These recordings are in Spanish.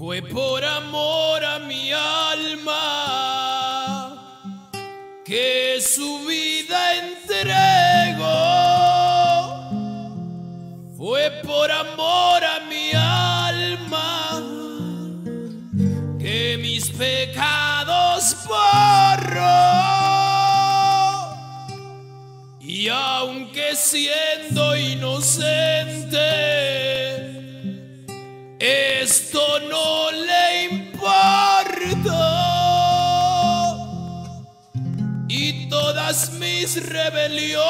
Fue por amor a mi alma que su vida entregó. Fue por amor a mi alma que mis pecados borró. Y aunque siendo inocente, no le importa. Y todas mis rebeliones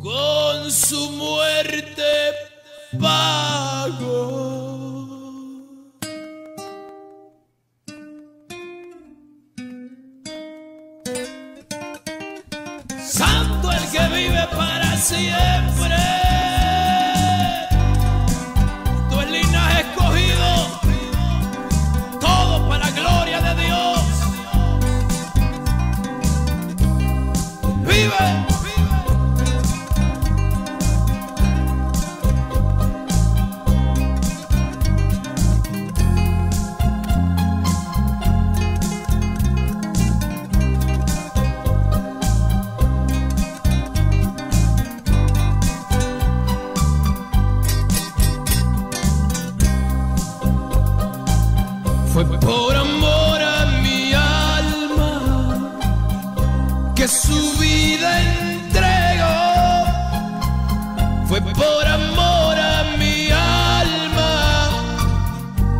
con su muerte pagó. Santo el que vive para siempre. Fue por que su vida entregó. Fue por amor a mi alma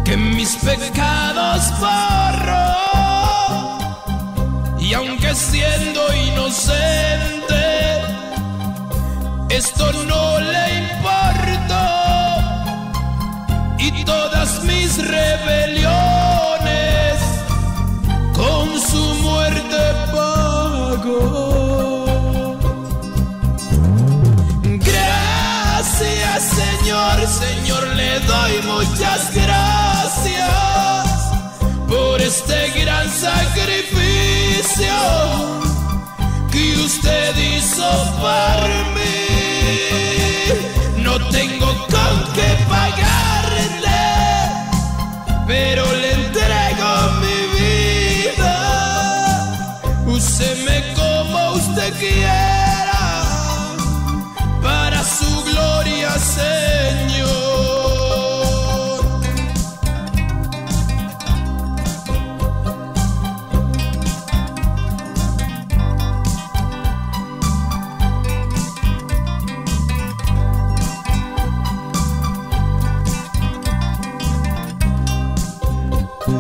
que mis pecados borró. Y aunque siendo inocente, esto no le importó y todas mis rebeliones doy muchas gracias por este gran sacrificio que usted hizo Fue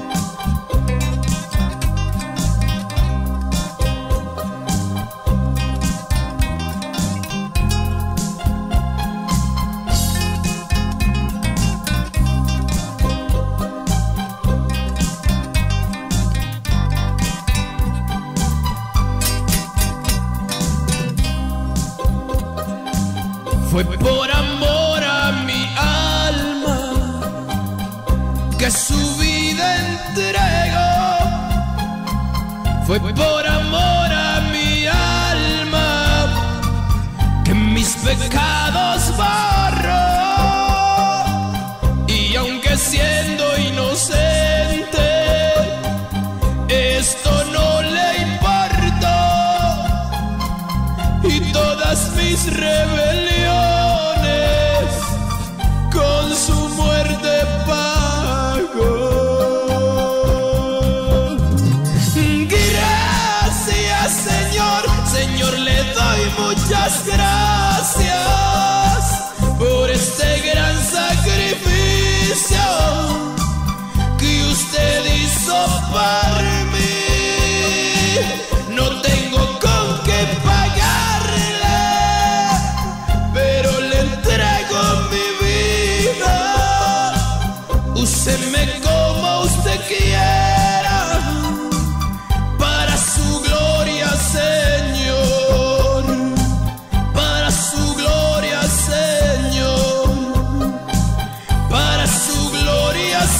por amor a mi alma que su Fue por amor a mi alma que mis pecados borró. Señor le doy muchas gracias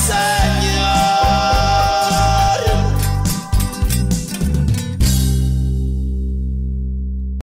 side.